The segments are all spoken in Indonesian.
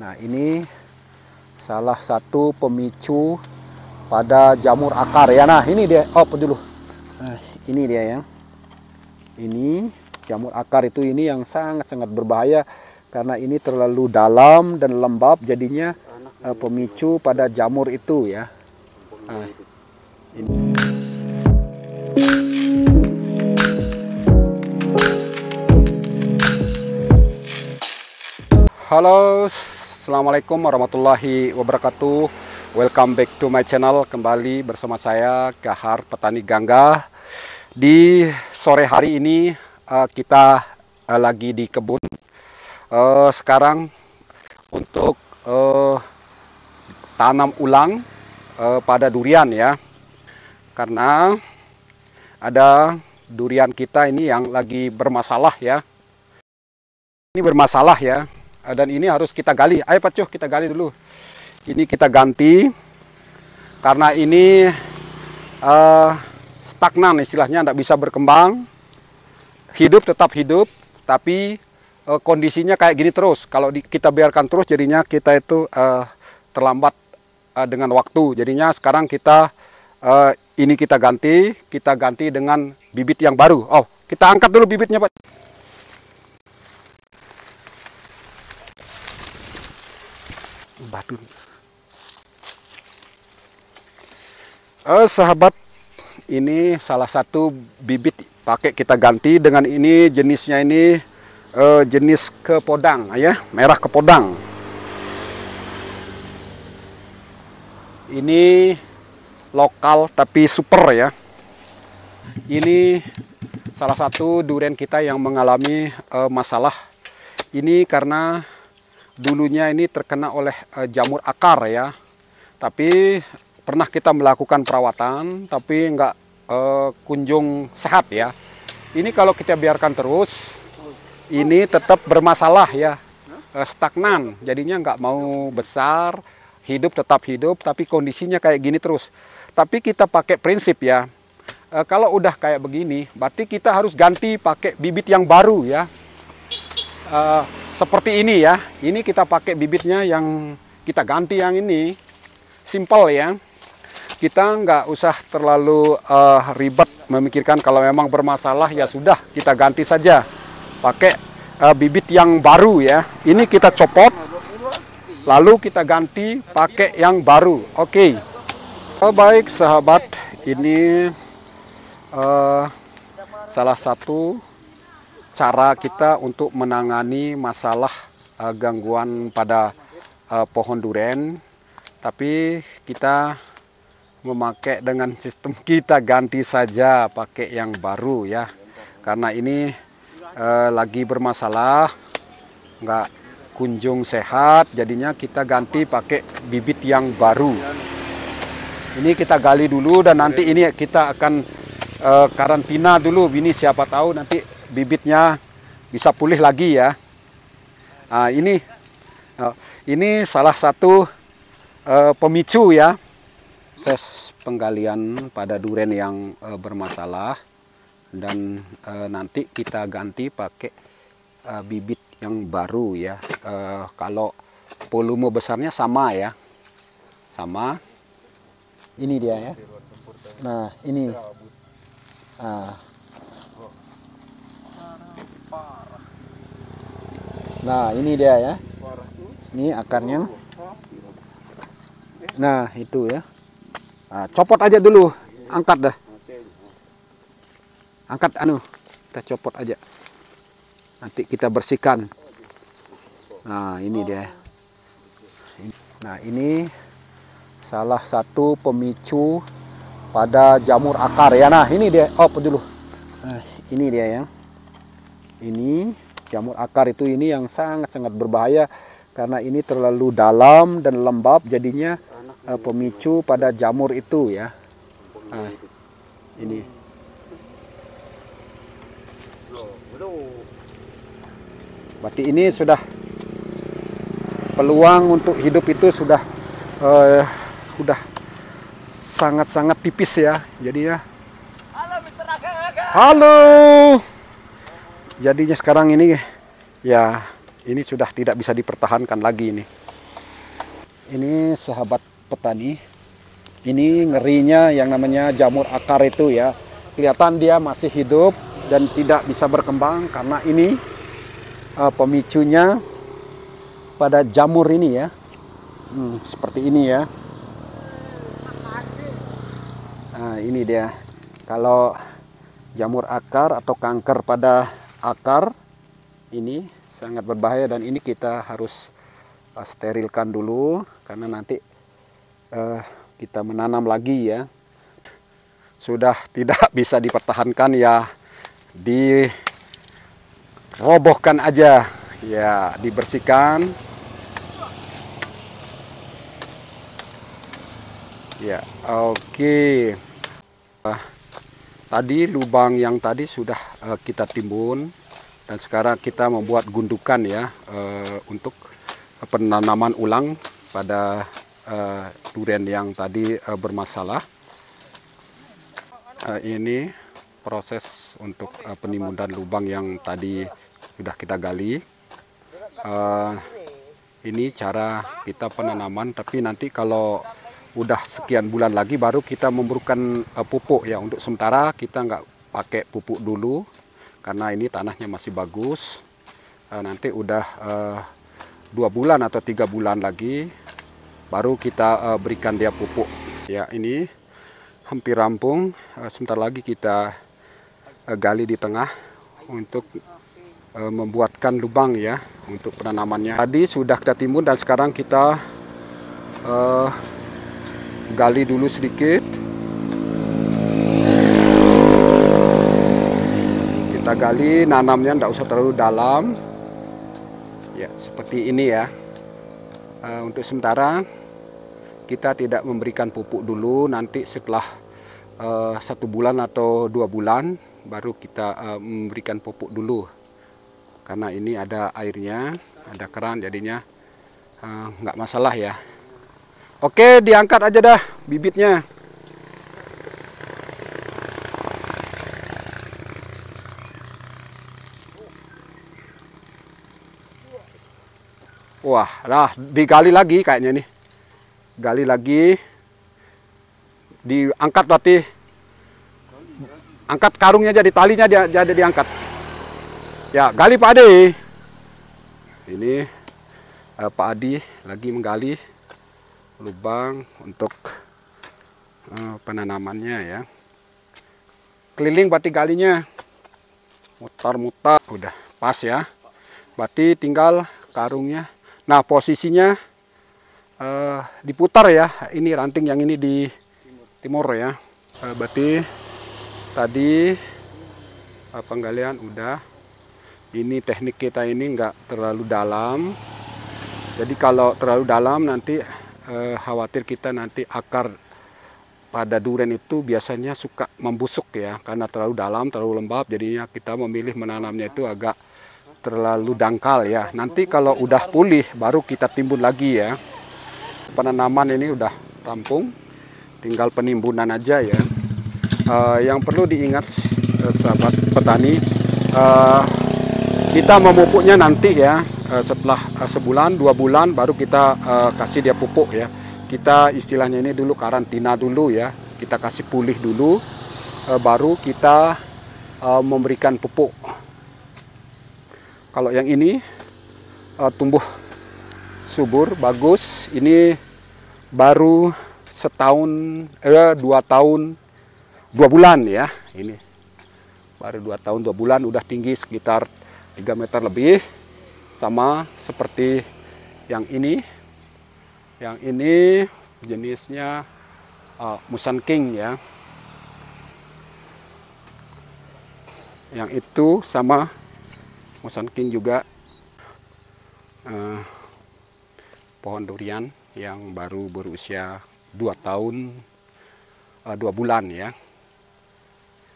Nah, ini salah satu pemicu pada jamur akar ya. Nah, ini dia. Oh, dulu. Nah, ini dia ya. Ini jamur akar itu ini yang sangat-sangat berbahaya karena ini terlalu dalam dan lembab jadinya uh, pemicu pada jamur itu ya. Nah, ini. Halo, Assalamualaikum warahmatullahi wabarakatuh. Welcome back to my channel. Kembali bersama saya Gahar Petani Gangga. Di sore hari ini uh, kita uh, lagi di kebun. Uh, Sekarang untuk tanam ulang pada durian ya. Karena ada durian kita ini yang lagi bermasalah ya. Ini bermasalah ya dan ini harus kita gali. Ayo pacuh kita gali dulu. Ini kita ganti. Karena ini uh, stagnan istilahnya tidak bisa berkembang. Hidup tetap hidup tapi uh, kondisinya kayak gini terus. Kalau di, kita biarkan terus jadinya kita itu uh, terlambat uh, dengan waktu. Jadinya sekarang kita uh, ini kita ganti kita ganti dengan bibit yang baru. Oh kita angkat dulu bibitnya pak batu. Eh, sahabat, ini salah satu bibit pakai kita ganti dengan ini jenisnya ini eh, jenis kepodang ya, merah kepodang. Ini lokal tapi super ya. Ini salah satu durian kita yang mengalami eh, masalah. Ini karena dulunya ini terkena oleh uh, jamur akar ya. Tapi pernah kita melakukan perawatan tapi nggak uh, kunjung sehat ya. Ini kalau kita biarkan terus ini tetap bermasalah ya. Uh, stagnan jadinya nggak mau besar, hidup tetap hidup tapi kondisinya kayak gini terus. Tapi kita pakai prinsip ya. Uh, kalau udah kayak begini, berarti kita harus ganti pakai bibit yang baru ya. Uh, seperti ini ya. Ini kita pakai bibitnya yang kita ganti yang ini. Simple ya. Kita nggak usah terlalu uh, ribet memikirkan kalau memang bermasalah ya sudah kita ganti saja. Pakai uh, bibit yang baru ya. Ini kita copot. Lalu kita ganti pakai yang baru. Oke. Okay. Oh, baik sahabat, ini uh, salah satu cara kita untuk menangani masalah uh, gangguan pada uh, pohon duren. Tapi kita memakai dengan sistem kita ganti saja pakai yang baru ya. Karena ini uh, lagi bermasalah nggak kunjung sehat jadinya kita ganti pakai bibit yang baru. Ini kita gali dulu dan nanti ini kita akan uh, karantina dulu. Ini siapa tahu nanti bibitnya bisa pulih lagi ya. Nah, ini ini salah satu uh, pemicu ya proses penggalian pada duren yang uh, bermasalah dan uh, nanti kita ganti pakai uh, bibit yang baru ya. Uh, kalau volume besarnya sama ya, sama. Ini dia ya. Nah ini. Nah, Nah, ini dia ya. Ini akarnya. Nah, itu ya. Nah, copot aja dulu. Angkat dah. Angkat anu. Kita copot aja. Nanti kita bersihkan. Nah, ini dia. Nah, ini salah satu pemicu pada jamur akar ya. Nah, ini dia. Oh, dulu. Nah, ini dia ya. Ini jamur akar itu ini yang sangat-sangat berbahaya karena ini terlalu dalam dan lembab jadinya uh, pemicu pada jamur itu ya. Nah, ini. Berarti ini sudah peluang untuk hidup itu sudah uh, sudah sangat-sangat tipis ya. Jadi ya. Halo. Halo jadinya sekarang ini ya ini sudah tidak bisa dipertahankan lagi ini. Ini sahabat petani ini ngerinya yang namanya jamur akar itu ya. Kelihatan dia masih hidup dan tidak bisa berkembang karena ini uh, pemicunya pada jamur ini ya. Hmm, seperti ini ya. Nah ini dia. Kalau jamur akar atau kanker pada akar ini sangat berbahaya dan ini kita harus uh, sterilkan dulu karena nanti uh, kita menanam lagi ya. Sudah tidak bisa dipertahankan ya dirobohkan aja. Ya dibersihkan. Ya oke. Okay. Tadi lubang yang tadi sudah uh, kita timbun dan sekarang kita membuat gundukan ya uh, untuk penanaman ulang pada uh, durian yang tadi uh, bermasalah. Uh, ini proses untuk uh, penimbunan lubang yang tadi sudah kita gali. Uh, ini cara kita penanaman, tapi nanti kalau udah sekian bulan lagi baru kita memerlukan uh, pupuk ya. Untuk sementara kita nggak pakai pupuk dulu karena ini tanahnya masih bagus. Uh, nanti udah uh, dua bulan atau tiga bulan lagi baru kita uh, berikan dia pupuk ya ini hampir rampung uh, sebentar lagi kita uh, gali di tengah untuk uh, membuatkan lubang ya untuk penanamannya tadi sudah kita timbun dan sekarang kita uh, gali dulu sedikit. Kita gali nanamnya tidak usah terlalu dalam. Ya seperti ini ya. Uh, untuk sementara kita tidak memberikan pupuk dulu. Nanti setelah uh, satu bulan atau dua bulan baru kita uh, memberikan pupuk dulu. Karena ini ada airnya ada keran jadinya nggak masalah ya oke diangkat aja dah bibitnya. Wah, lah digali lagi kayaknya nih. Gali lagi. Diangkat berarti. Angkat karungnya jadi talinya dia jadi diangkat. Ya gali Pak Adi. Ini eh, Pak Adi lagi menggali lubang untuk eh, penanamannya ya. Keliling berarti galinya. Mutar-mutar. Udah pas ya. Berarti tinggal karungnya. Nah posisinya uh, diputar ya. Ini ranting yang ini di timur ya. Uh, berarti tadi uh, penggalian udah. Ini teknik kita ini enggak terlalu dalam. Jadi kalau terlalu dalam nanti uh, khawatir kita nanti akar pada duren itu biasanya suka membusuk ya karena terlalu dalam terlalu lembab jadinya kita memilih menanamnya itu agak terlalu dangkal ya. Nanti kalau udah pulih baru kita timbun lagi ya. Penanaman ini udah rampung tinggal penimbunan aja ya. Uh, yang perlu diingat uh, sahabat petani uh, kita memupuknya nanti ya uh, setelah uh, sebulan dua bulan baru kita uh, kasih dia pupuk ya. Kita istilahnya ini dulu karantina dulu ya. Kita kasih pulih dulu baru kita memberikan pupuk. Kalau yang ini uh, tumbuh subur bagus. Ini baru setahun eh dua tahun dua bulan ya ini. Baru dua tahun dua bulan udah tinggi sekitar 3 meter lebih sama seperti yang ini. Yang ini jenisnya uh, Musan King ya. Yang itu sama Musan King juga. Uh, pohon durian yang baru berusia dua tahun uh, dua bulan ya.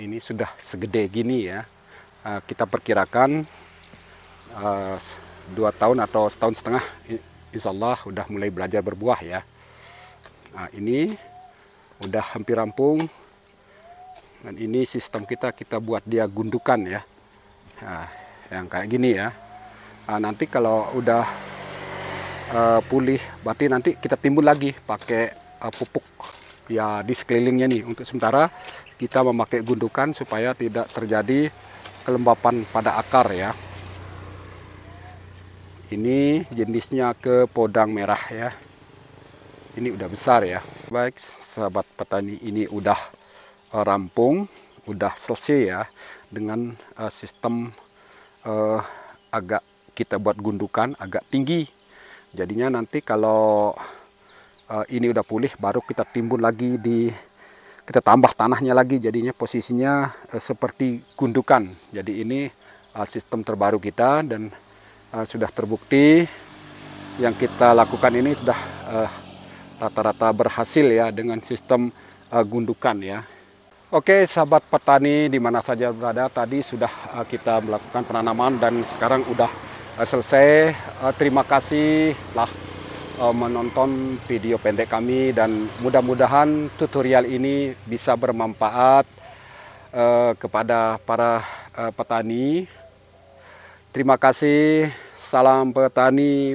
Ini sudah segede gini ya. Uh, kita perkirakan uh, dua tahun atau setahun setengah insya Allah udah mulai belajar berbuah ya nah, ini udah hampir rampung dan ini sistem kita kita buat dia gundukan ya nah, yang kayak gini ya nah, nanti kalau udah uh, pulih, berarti nanti kita timbun lagi pakai uh, pupuk ya di sekelilingnya nih. Untuk sementara kita memakai gundukan supaya tidak terjadi kelembapan pada akar ya. Ini jenisnya ke podang merah ya. Ini udah besar ya. Baik, sahabat petani, ini udah uh, rampung, udah selesai ya dengan uh, sistem uh, agak kita buat gundukan agak tinggi. Jadinya nanti kalau uh, ini udah pulih baru kita timbun lagi di kita tambah tanahnya lagi jadinya posisinya uh, seperti gundukan. Jadi ini uh, sistem terbaru kita dan uh, sudah terbukti yang kita lakukan ini sudah rata-rata uh, berhasil ya dengan sistem uh, gundukan ya. Oke sahabat petani di mana saja berada tadi sudah uh, kita melakukan penanaman dan sekarang udah uh, selesai. Uh, terima kasih lah uh, menonton video pendek kami dan mudah-mudahan tutorial ini bisa bermanfaat uh, kepada para uh, petani. Terima kasih. Salam petani.